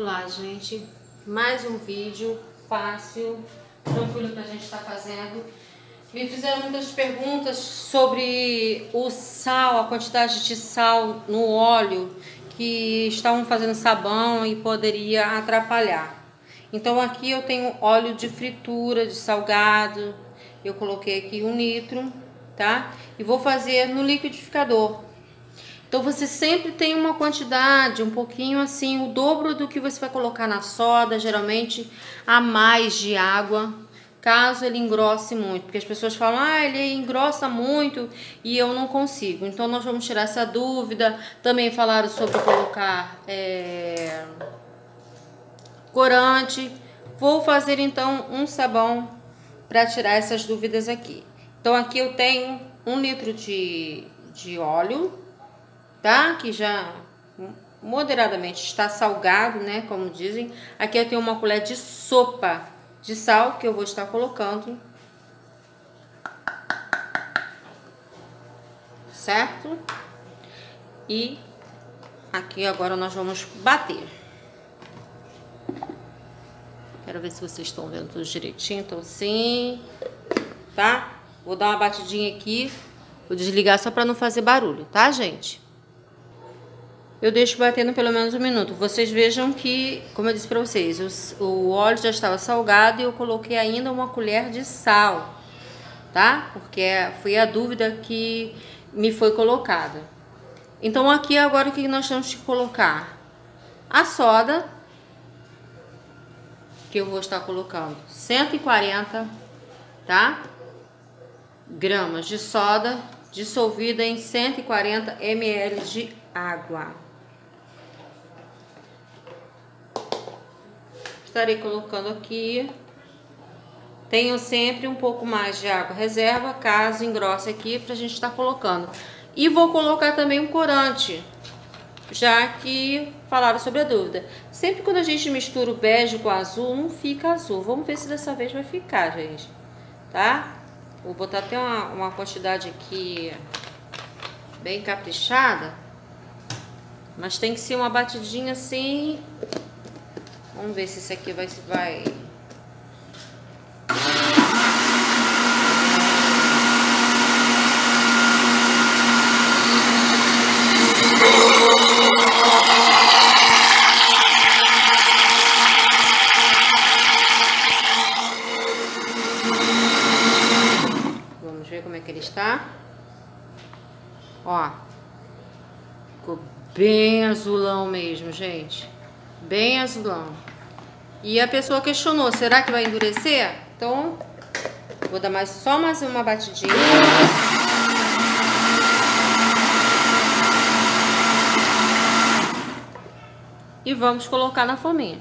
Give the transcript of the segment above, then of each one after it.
Vamos lá, gente. Mais um vídeo fácil, tranquilo que a gente está fazendo. Me fizeram muitas perguntas sobre o sal, a quantidade de sal no óleo que estavam fazendo sabão e poderia atrapalhar. Então aqui eu tenho óleo de fritura, de salgado. Eu coloquei aqui um litro, tá? E vou fazer no liquidificador. Então você sempre tem uma quantidade, um pouquinho assim, o dobro do que você vai colocar na soda, geralmente a mais de água, caso ele engrosse muito, porque as pessoas falam, ah, ele engrossa muito e eu não consigo. Então nós vamos tirar essa dúvida. Também falaram sobre colocar é, corante. Vou fazer então um sabão para tirar essas dúvidas aqui. Então aqui eu tenho um litro de, de óleo tá? Que já moderadamente está salgado, né? Como dizem. Aqui eu tenho uma colher de sopa de sal que eu vou estar colocando. Certo? E aqui agora nós vamos bater. Quero ver se vocês estão vendo tudo direitinho. Então, sim. Tá? Vou dar uma batidinha aqui. Vou desligar só para não fazer barulho, tá, gente? Eu deixo batendo pelo menos um minuto. Vocês vejam que, como eu disse para vocês, o, o, óleo já estava salgado e eu coloquei ainda uma colher de sal, tá? Porque foi a dúvida que me foi colocada. Então aqui agora o que nós temos que colocar? A soda, que eu vou estar colocando 140, tá? Gramas de soda dissolvida em 140 ml de água. Estarei colocando aqui. Tenho sempre um pouco mais de água reserva, caso engrosse aqui, pra gente estar tá colocando. E vou colocar também um corante, já que falaram sobre a dúvida. Sempre quando a gente mistura o bege com o azul, não fica azul. Vamos ver se dessa vez vai ficar, gente. Tá? Vou botar até uma, uma quantidade aqui bem caprichada. Mas tem que ser uma batidinha assim Vamos ver se isso aqui vai... vai... Vamos ver como é que ele está. Ó. Ficou bem azulão mesmo, gente. Bem azulão. E a pessoa questionou, será que vai endurecer? Então, vou dar mais, só mais uma batidinha. E vamos colocar na forminha.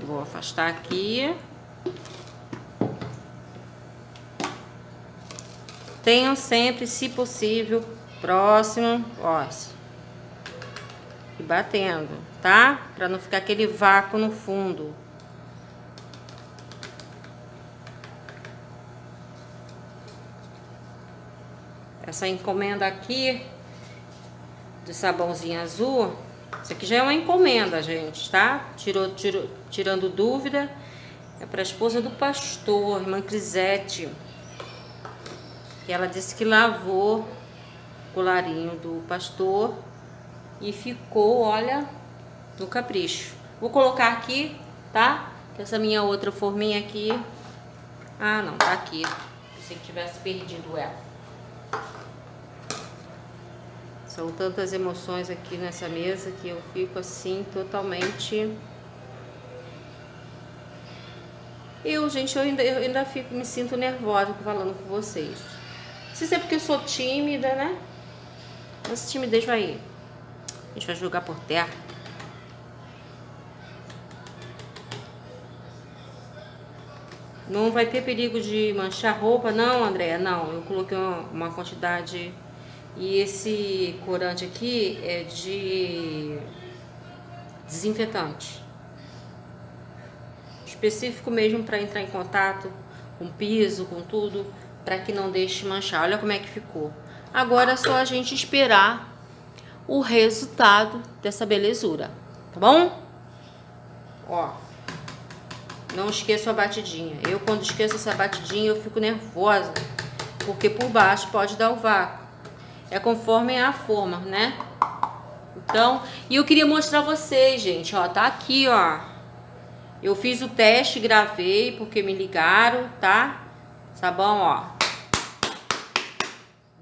Vou afastar aqui. Tenham sempre, se possível, próximo, ó, e batendo, tá? Pra não ficar aquele vácuo no fundo. Essa encomenda aqui de sabãozinho azul, isso aqui já é uma encomenda, gente, tá? Tirou, tirou, tirando dúvida, é para esposa do pastor, irmã Crisete, que ela disse que lavou o colarinho do pastor e ficou, olha, no capricho. Vou colocar aqui, tá? Essa minha outra forminha aqui. Ah, não, tá aqui. Pensei que tivesse perdido ela. São tantas emoções aqui nessa mesa que eu fico assim totalmente... Eu, gente, eu ainda, eu ainda fico, me sinto nervosa falando com vocês. Não sei se é porque eu sou tímida, né? Essa timidez vai a gente vai jogar por terra. Não vai ter perigo de manchar roupa, não, Andréia? Não, eu coloquei uma, quantidade... E esse corante aqui é de desinfetante. Específico mesmo para entrar em contato com piso, com tudo, para que não deixe manchar. Olha como é que ficou. Agora é só a gente esperar o resultado dessa belezura. tá bom? Ó. Não esqueça a batidinha. Eu, quando esqueço essa batidinha, eu fico nervosa. Porque por baixo pode dar o vácuo. É conforme a forma, né? Então, e eu queria mostrar vocês, gente, ó, tá aqui, ó. Eu fiz o teste, gravei, porque me ligaram, tá? Sabão, ó.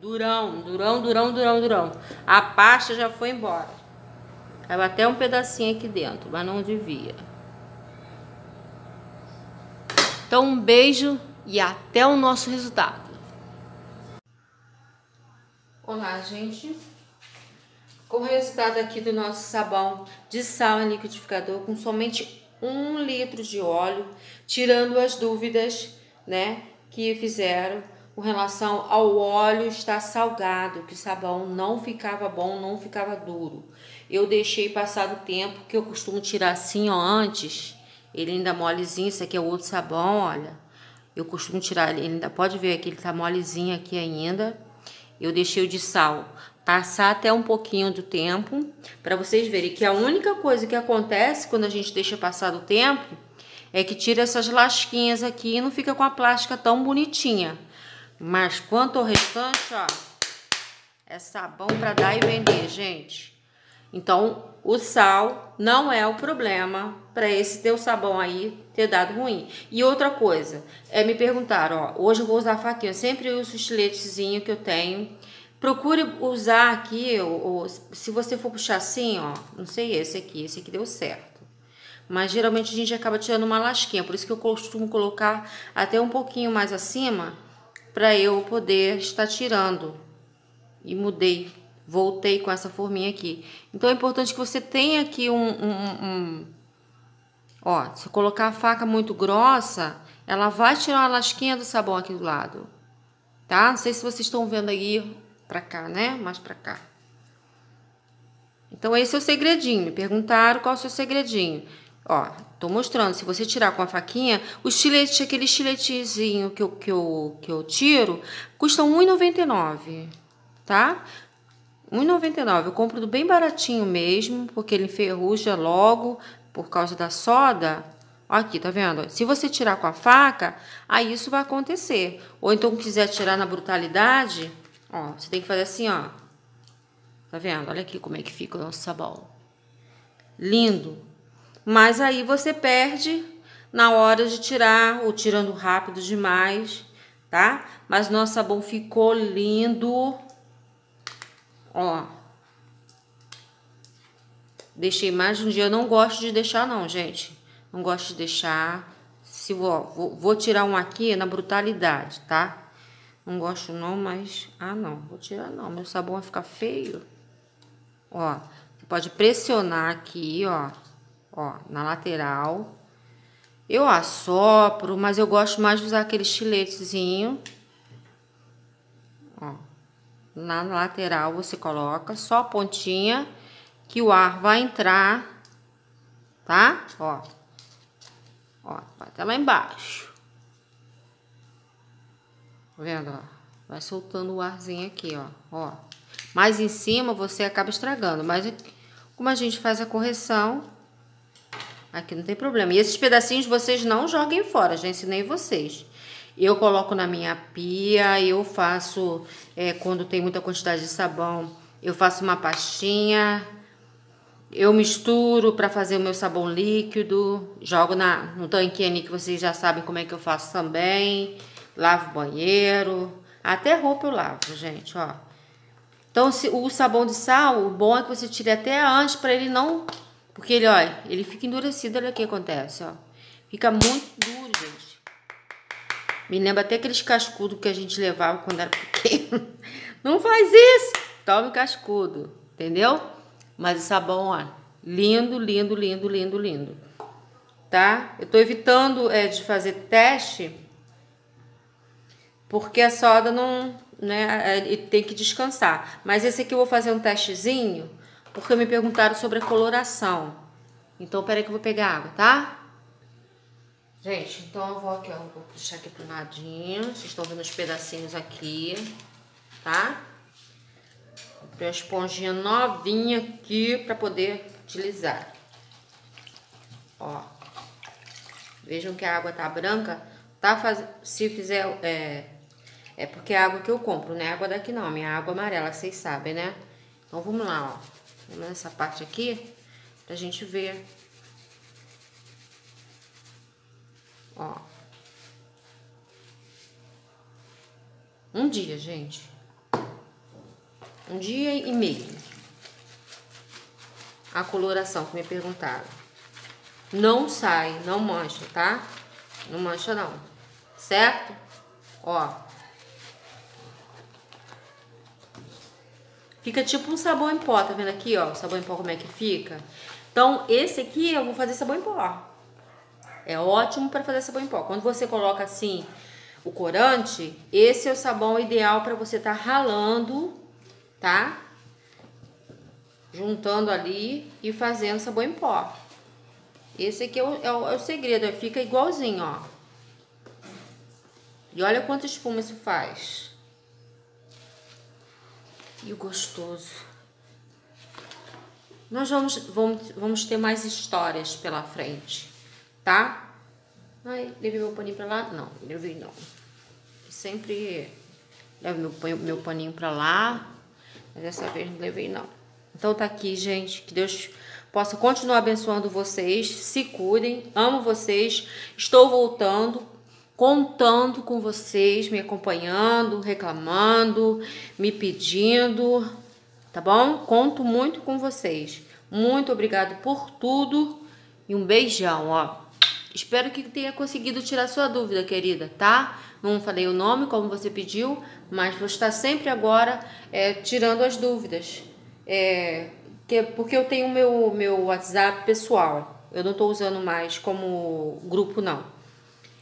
Durão, durão, durão, durão, durão. A pasta já foi embora. Tava até um pedacinho aqui dentro, mas não devia. Então, um beijo e até o nosso resultado. Olá, gente. Com o resultado aqui do nosso sabão de sal em liquidificador com somente um litro de óleo, tirando as dúvidas, né, que fizeram com relação ao óleo estar salgado, que o sabão não ficava bom, não ficava duro. Eu deixei passar o tempo, que eu costumo tirar assim, ó, antes, ele ainda molezinho, isso aqui é outro sabão, olha. Eu costumo tirar, ele ainda pode ver que ele tá molezinho aqui ainda. Eu deixei o de sal passar até um pouquinho do tempo, para vocês verem que a única coisa que acontece quando a gente deixa passar do tempo é que tira essas lasquinhas aqui e não fica com a plástica tão bonitinha. Mas quanto ao restante, ó, é sabão para dar e vender, gente. Então, o sal não é o problema para esse teu sabão aí ter dado ruim. E outra coisa, é me perguntar, ó, hoje eu vou usar faquinha, eu sempre uso o estiletezinho que eu tenho. Procure usar aqui, ou, ou, se você for puxar assim, ó, não sei esse aqui, esse aqui deu certo. Mas geralmente a gente acaba tirando uma lasquinha, por isso que eu costumo colocar até um pouquinho mais acima para eu poder estar tirando. E mudei, voltei com essa forminha aqui. Então é importante que você tenha aqui um, um, um ó, se colocar a faca muito grossa, ela vai tirar a lasquinha do sabão aqui do lado, tá? Não sei se vocês estão vendo aí pra cá, né? Mais pra cá. Então esse é o segredinho. Me perguntaram qual é o seu segredinho. Ó, tô mostrando, se você tirar com a faquinha, o estilete, aquele estiletezinho que eu, que eu, que eu tiro, custa R$1,99, tá? R$1,99. Eu compro do bem baratinho mesmo, porque ele enferruja logo por causa da soda. Aqui, tá vendo? Se você tirar com a faca, aí isso vai acontecer. Ou então quiser tirar na brutalidade, ó, você tem que fazer assim, ó. Tá vendo? Olha aqui como é que fica o nosso sabão. Lindo. Mas aí você perde na hora de tirar, ou tirando rápido demais, tá? Mas nosso sabão ficou lindo. Ó. Deixei mais um dia. Eu não gosto de deixar não, gente. Não gosto de deixar. Se vou, vou, vou tirar um aqui na brutalidade, tá? Não gosto não, mas... Ah, não. Vou tirar não. Meu sabão vai ficar feio. Ó. Pode pressionar aqui, ó ó, na lateral. Eu assopro, mas eu gosto mais de usar aquele estiletezinho. Ó, na lateral você coloca só a pontinha que o ar vai entrar, tá? Ó, ó, até lá embaixo. Tá vendo, ó? Vai soltando o arzinho aqui, ó, ó. Mais em cima você acaba estragando, mas como a gente faz a correção, Aqui não tem problema. E esses pedacinhos vocês não joguem fora, já ensinei vocês. Eu coloco na minha pia, eu faço, é, quando tem muita quantidade de sabão, eu faço uma pastinha, eu misturo para fazer o meu sabão líquido, jogo na, no tanquinho que vocês já sabem como é que eu faço também, lavo banheiro, até roupa eu lavo, gente, ó. Então, se, o sabão de sal, o bom é que você tire até antes para ele não porque ele, olha, ele fica endurecido, olha o que acontece, ó. Fica muito duro, gente. Me lembra até aqueles cascudos que a gente levava quando era pequeno. Não faz isso! Tome cascudo, entendeu? Mas o sabão, ó, lindo, lindo, lindo, lindo, lindo. Tá? Eu tô evitando é, de fazer teste porque a soda não, né, é, tem que descansar. Mas esse aqui eu vou fazer um testezinho porque me perguntaram sobre a coloração. Então, peraí que eu vou pegar água, tá? Gente, então eu vou aqui, ó, vou puxar aqui pro ladinho. Vocês estão vendo os pedacinhos aqui, tá? Comprei a esponjinha novinha aqui pra poder utilizar. ó. Vejam que a água tá branca, tá faz... se fizer, é, é porque é a água que eu compro, não é água daqui não, minha água amarela, vocês sabem, né? Então vamos lá, ó. Nessa parte aqui, pra gente ver. Ó. Um dia, gente. Um dia e meio. A coloração que me perguntaram. Não sai, não mancha, tá? Não mancha não. Certo? Ó. Fica tipo um sabão em pó, tá vendo aqui, ó? O sabão em pó como é que fica? Então, esse aqui eu vou fazer sabão em pó. É ótimo para fazer sabão em pó. Quando você coloca assim o corante, esse é o sabão ideal para você estar tá ralando, tá? Juntando ali e fazendo sabão em pó. Esse aqui é o, é o, é o segredo, fica igualzinho, ó. E olha quanta espuma isso faz. E o gostoso. Nós vamos, vamos, vamos ter mais histórias pela frente, tá? Ai, levei meu paninho pra lá? Não, levei não. Sempre levo meu, meu paninho pra lá, mas dessa vez não levei não. Então tá aqui, gente. Que Deus possa continuar abençoando vocês. Se cuidem. Amo vocês. Estou voltando, contando com vocês, me acompanhando, reclamando, me pedindo. Tá bom? Conto muito com vocês. Muito obrigado por tudo e um beijão, ó. Espero que tenha conseguido tirar sua dúvida, querida, tá? Não falei o nome como você pediu, mas vou estar sempre agora é, tirando as dúvidas. É, que, porque eu tenho meu meu WhatsApp pessoal. Eu não estou usando mais como grupo, não.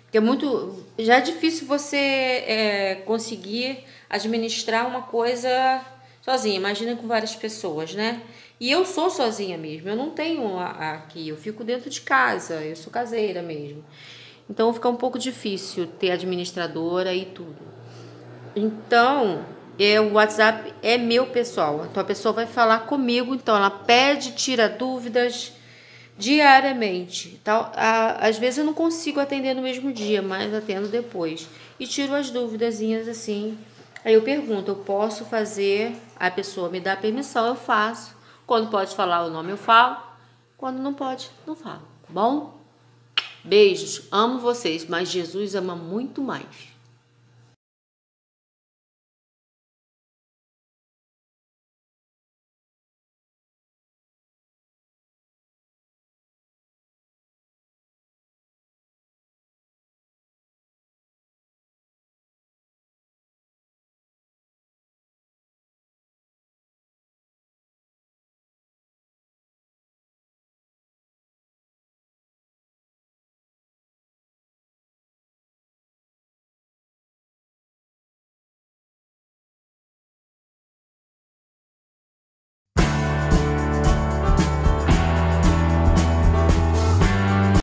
Porque é muito. Já é difícil você é, conseguir administrar uma coisa sozinha. Imagina com várias pessoas, né? E eu sou sozinha mesmo, eu não tenho aqui, eu fico dentro de casa, eu sou caseira mesmo. Então fica um pouco difícil ter administradora e tudo. Então, é, o WhatsApp é meu pessoal. Então a pessoa vai falar comigo, então ela pede, tira dúvidas diariamente. Então, a, às vezes eu não consigo atender no mesmo dia, mas atendo depois. E tiro as dúvidas assim. Aí eu pergunto, eu posso fazer? A pessoa me dá permissão, eu faço. Quando pode falar o nome, eu falo. Quando não pode, não falo. Tá bom? Beijos. Amo vocês, mas Jesus ama muito mais.